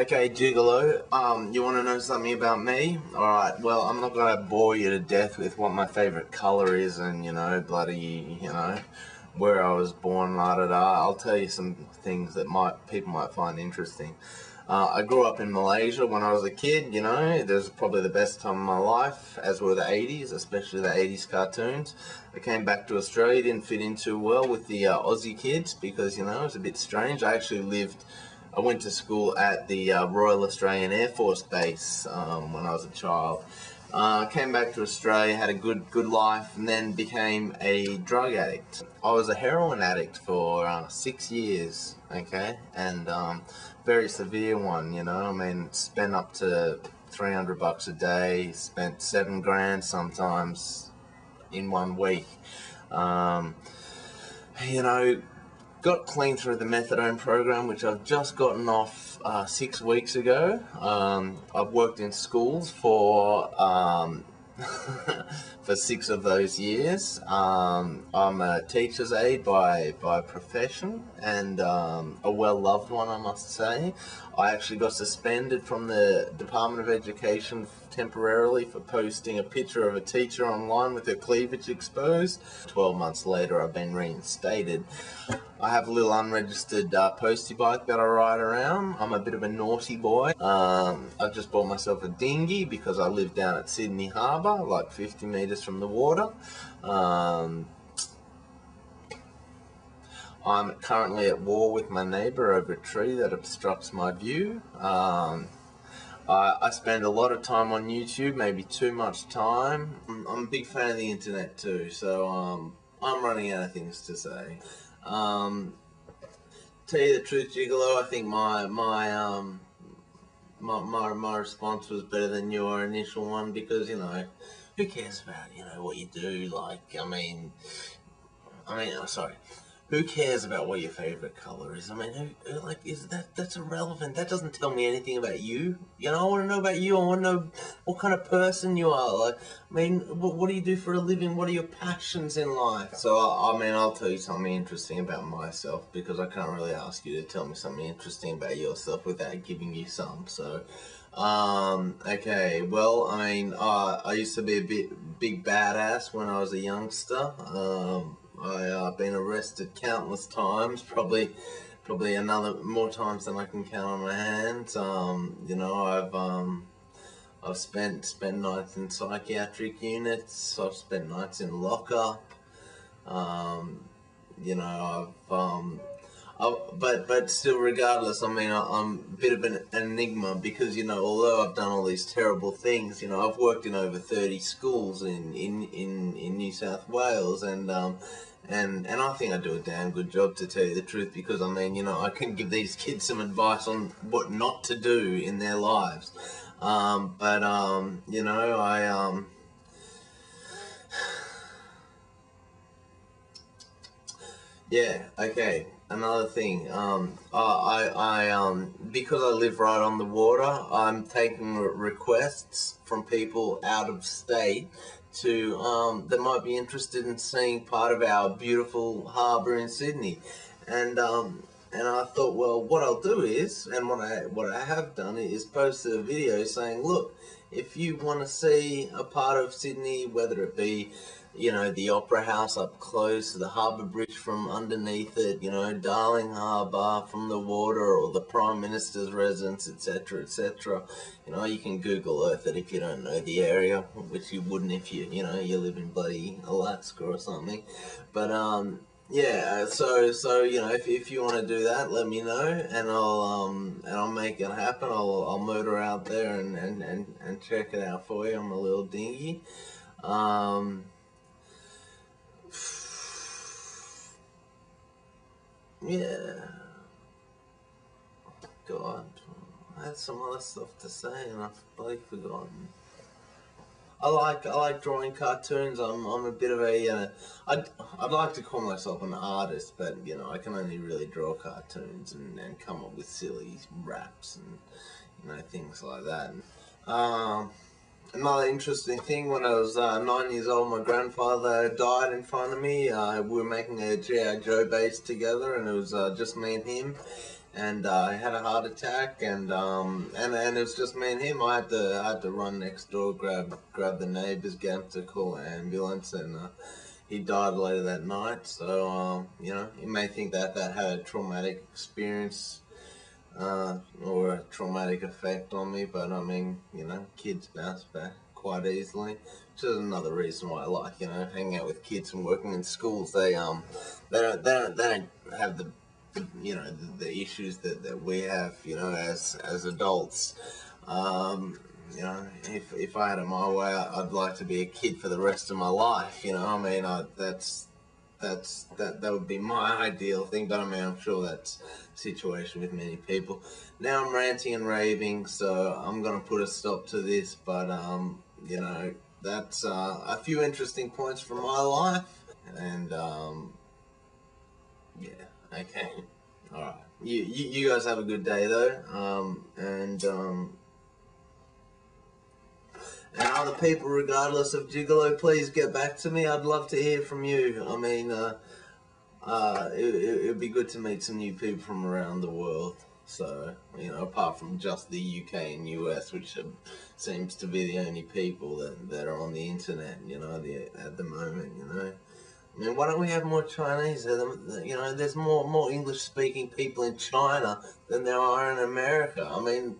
Okay, Gigolo, um, you want to know something about me? Alright, well, I'm not going to bore you to death with what my favourite colour is and, you know, bloody, you know, where I was born, la da da. I'll tell you some things that might people might find interesting. Uh, I grew up in Malaysia when I was a kid, you know, it was probably the best time of my life, as were the 80s, especially the 80s cartoons. I came back to Australia, didn't fit in too well with the uh, Aussie kids because, you know, it was a bit strange. I actually lived I went to school at the uh, Royal Australian Air Force Base um, when I was a child. Uh, came back to Australia, had a good good life, and then became a drug addict. I was a heroin addict for uh, six years, okay, and um, very severe one. You know, I mean, spent up to 300 bucks a day, spent seven grand sometimes in one week. Um, you know, got clean through the methadone program, which I've just gotten off uh, six weeks ago. Um, I've worked in schools for um, for six of those years. Um, I'm a teacher's aide by by profession and um, a well loved one, I must say. I actually got suspended from the Department of Education temporarily for posting a picture of a teacher online with her cleavage exposed. 12 months later, I've been reinstated. I have a little unregistered uh, postie bike that I ride around. I'm a bit of a naughty boy. Um, I've just bought myself a dinghy because I live down at Sydney Harbour, like 50 metres from the water. Um, I'm currently at war with my neighbour over a tree that obstructs my view. Um, I, I spend a lot of time on YouTube, maybe too much time. I'm, I'm a big fan of the internet too, so um, I'm running out of things to say. Um, tell you the truth, Gigolo, I think my my um my, my my response was better than your initial one because you know who cares about you know what you do? Like I mean, I mean, oh, sorry who cares about what your favorite color is? I mean, who, like, is that that's irrelevant? That doesn't tell me anything about you. You know, I want to know about you. I want to know what kind of person you are. Like, I mean, what, what do you do for a living? What are your passions in life? So, I, I mean, I'll tell you something interesting about myself because I can't really ask you to tell me something interesting about yourself without giving you some. So, um, okay, well, I mean, uh, I used to be a bit big badass when I was a youngster. Um, I've uh, been arrested countless times, probably probably another more times than I can count on my hands. Um, you know, I've um, I've spent spent nights in psychiatric units. I've spent nights in lockup. Um, you know, I've um, but but still, regardless, I mean, I, am a bit of an enigma because you know, although I've done all these terrible things, you know, I've worked in over thirty schools in in in, in New South Wales, and um, and and I think I do a damn good job to tell you the truth because I mean you know I can give these kids some advice on what not to do in their lives, um, but um, you know I um, yeah okay another thing um, I I um because I live right on the water I'm taking requests from people out of state to um, that might be interested in seeing part of our beautiful harbour in Sydney, and um, and I thought, well, what I'll do is, and what I what I have done is post a video saying, look, if you want to see a part of Sydney, whether it be you know, the Opera House up close, the Harbour Bridge from underneath it, you know, Darling Harbour from the water, or the Prime Minister's residence, etc., etc. You know, you can Google Earth it if you don't know the area, which you wouldn't if you, you know, you live in bloody Alaska or something. But, um, yeah, so so you know, if, if you want to do that, let me know, and I'll um and I'll make it happen. I'll I'll motor out there and and, and, and check it out for you on my little dinghy. Um, Yeah. God. I had some other stuff to say and I've bloody forgotten. I like I like drawing cartoons. I'm I'm a bit of a uh, I'd I'd like to call myself an artist, but you know I can only really draw cartoons and, and come up with silly raps and you know things like that. Um, another interesting thing when I was uh, nine years old, my grandfather died in front of me. Uh, we were making a G.I. Joe base together, and it was uh, just me and him. and uh, I had a heart attack, and um, and and it was just me and him. I had to I had to run next door, grab grab the neighbors, get to call an ambulance, and uh, he died later that night. So um, you know, you may think that that had a traumatic experience uh, or a traumatic effect on me, but I mean, you know, kids bounce back quite easily, which is another reason why I like, you know, hanging out with kids and working in schools. They um, they don't they don't, they don't have the, you know the, the, issues that, that we have, you know, as as adults. Um, you know, if if I had it my way, I'd like to be a kid for the rest of my life. You know, I mean, I, that's that's that that would be my ideal thing. But I mean, I'm sure that's situation with many people. Now I'm ranting and raving, so I'm gonna put a stop to this. But um, you know, that's uh, a few interesting points from my life, and um, yeah, okay, all right. You, you you guys have a good day though, um, and um. And other people, regardless of Gigolo, please get back to me. I'd love to hear from you. I mean, uh, uh, it, it, would be good to meet some new people from around the world. So, you know, apart from just the UK and US, which are, seems to be the only people that, that are on the internet, you know, the, at the moment, you know. I mean, why don't we have more Chinese? You know, there's more more English speaking people in China than there are in America. I mean,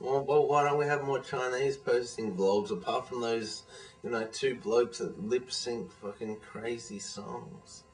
well, well, why don't we have more Chinese posting vlogs apart from those, you know, two blokes that lip sync fucking crazy songs?